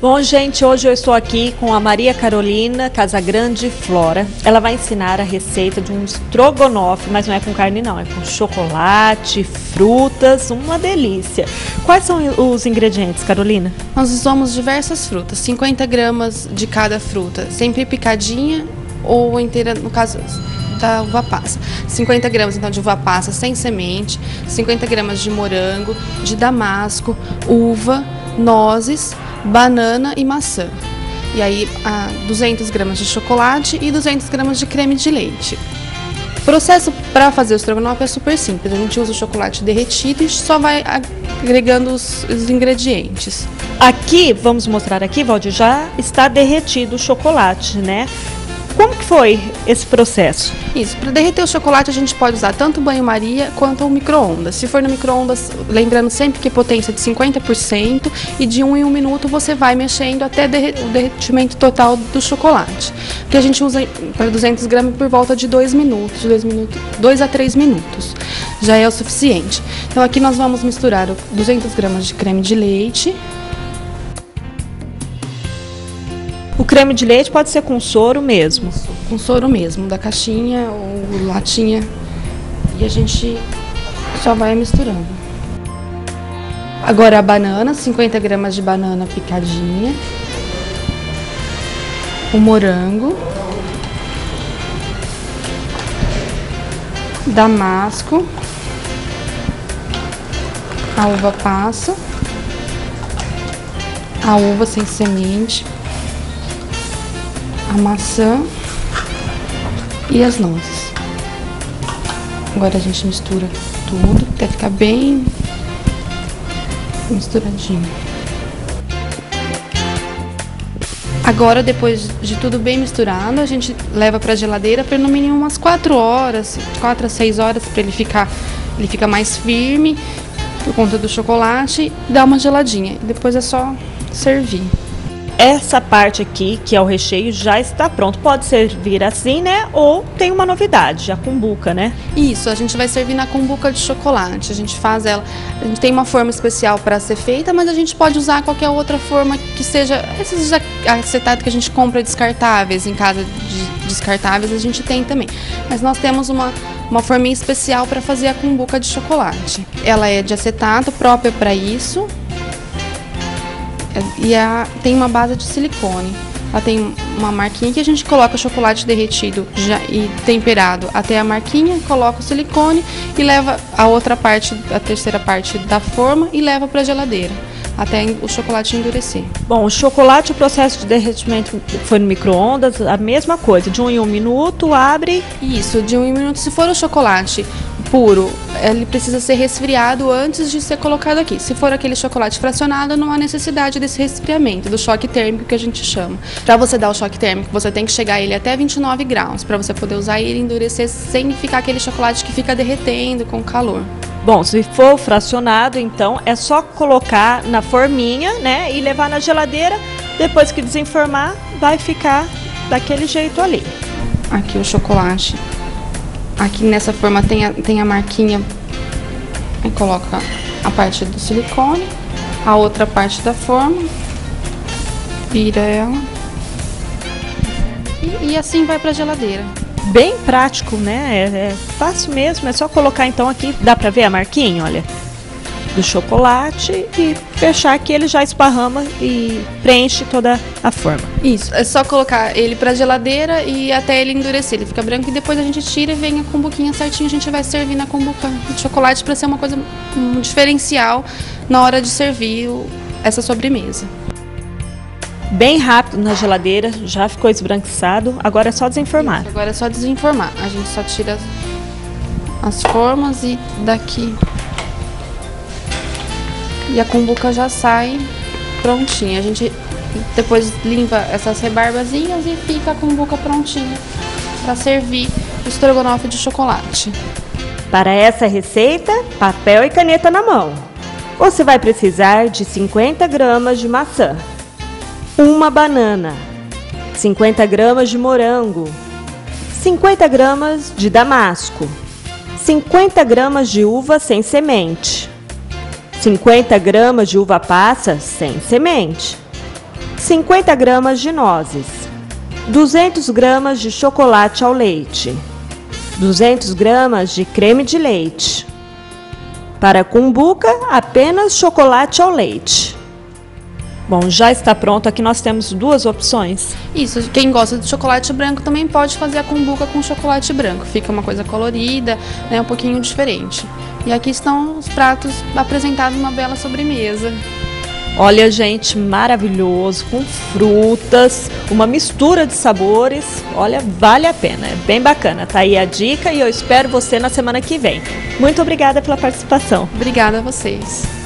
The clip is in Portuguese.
Bom, gente, hoje eu estou aqui com a Maria Carolina Casagrande Flora. Ela vai ensinar a receita de um estrogonofe, mas não é com carne não, é com chocolate, frutas, uma delícia. Quais são os ingredientes, Carolina? Nós usamos diversas frutas, 50 gramas de cada fruta, sempre picadinha ou inteira, no caso da uva passa. 50 gramas então de uva passa sem semente, 50 gramas de morango, de damasco, uva, nozes, banana e maçã. E aí, 200 gramas de chocolate e 200 gramas de creme de leite. O processo para fazer o estrogonofe é super simples. A gente usa o chocolate derretido e só vai agregando os, os ingredientes. Aqui, vamos mostrar aqui, Valdir, já está derretido o chocolate, né? Como que foi esse processo? Isso, para derreter o chocolate a gente pode usar tanto banho-maria quanto o micro-ondas. Se for no micro-ondas, lembrando sempre que potência de 50% e de 1 em 1 minuto você vai mexendo até o derretimento total do chocolate. Que a gente usa para 200 gramas por volta de 2 minutos, 2 minutos, 2 a 3 minutos. Já é o suficiente. Então aqui nós vamos misturar 200 gramas de creme de leite, O creme de leite pode ser com soro mesmo? Com soro mesmo, da caixinha ou latinha. E a gente só vai misturando. Agora a banana, 50 gramas de banana picadinha. O morango. Damasco. A uva passa. A uva sem semente a maçã e as nozes. Agora a gente mistura tudo até ficar bem misturadinho. Agora, depois de tudo bem misturado, a gente leva para a geladeira por no mínimo umas 4 horas, 4 a 6 horas para ele ficar, ele fica mais firme por conta do chocolate, dá uma geladinha. Depois é só servir. Essa parte aqui, que é o recheio, já está pronto. Pode servir assim, né? Ou tem uma novidade, a cumbuca, né? Isso, a gente vai servir na cumbuca de chocolate. A gente faz ela. A gente tem uma forma especial para ser feita, mas a gente pode usar qualquer outra forma que seja. Esses acetatos que a gente compra descartáveis em casa de descartáveis, a gente tem também. Mas nós temos uma, uma forminha especial para fazer a cumbuca de chocolate. Ela é de acetato, própria para isso e a, tem uma base de silicone. Ela tem uma marquinha que a gente coloca o chocolate derretido já, e temperado até a marquinha, coloca o silicone e leva a outra parte, a terceira parte da forma e leva para a geladeira até o chocolate endurecer. Bom, o chocolate, o processo de derretimento foi no micro-ondas, a mesma coisa, de um em um minuto, abre. Isso, de um em um minuto. Se for o chocolate puro, ele precisa ser resfriado antes de ser colocado aqui. Se for aquele chocolate fracionado, não há necessidade desse resfriamento, do choque térmico que a gente chama. Para você dar o choque térmico, você tem que chegar ele até 29 graus, para você poder usar ele e endurecer sem ficar aquele chocolate que fica derretendo com calor. Bom, se for fracionado, então é só colocar na forminha, né, e levar na geladeira. Depois que desenformar, vai ficar daquele jeito ali. Aqui o chocolate. Aqui nessa forma tem a, tem a marquinha. Aí coloca a parte do silicone, a outra parte da forma, vira ela. E, e assim vai para a geladeira bem prático, né? É, é, fácil mesmo, é só colocar então aqui, dá pra ver a marquinha, olha, do chocolate e fechar que ele já esparrama e preenche toda a forma. Isso, é só colocar ele pra geladeira e até ele endurecer, ele fica branco e depois a gente tira e vem a cumbuquinha certinho, a gente vai servir na cumbuca de chocolate para ser uma coisa, um diferencial na hora de servir essa sobremesa bem rápido na geladeira, já ficou esbranquiçado. Agora é só desenformar. Isso, agora é só desenformar. A gente só tira as formas e daqui. E a cumbuca já sai prontinha. A gente depois limpa essas rebarbazinhas e fica a cumbuca prontinha para servir o estrogonofe de chocolate. Para essa receita, papel e caneta na mão. Você vai precisar de 50 gramas de maçã, uma banana, 50 gramas de morango, 50 gramas de damasco, 50 gramas de uva sem semente, 50 gramas de uva passa sem semente, 50 gramas de nozes, 200 gramas de chocolate ao leite, 200 gramas de creme de leite. Para cumbuca, apenas chocolate ao leite. Bom, já está pronto. Aqui nós temos duas opções. Isso, quem gosta de chocolate branco também pode fazer a cumbuca com chocolate branco. Fica uma coisa colorida, né, um pouquinho diferente. E aqui estão os pratos apresentados numa bela sobremesa. Olha, gente, maravilhoso, com frutas, uma mistura de sabores. Olha, vale a pena, é bem bacana. Tá aí a dica e eu espero você na semana que vem. Muito obrigada pela participação. Obrigada a vocês.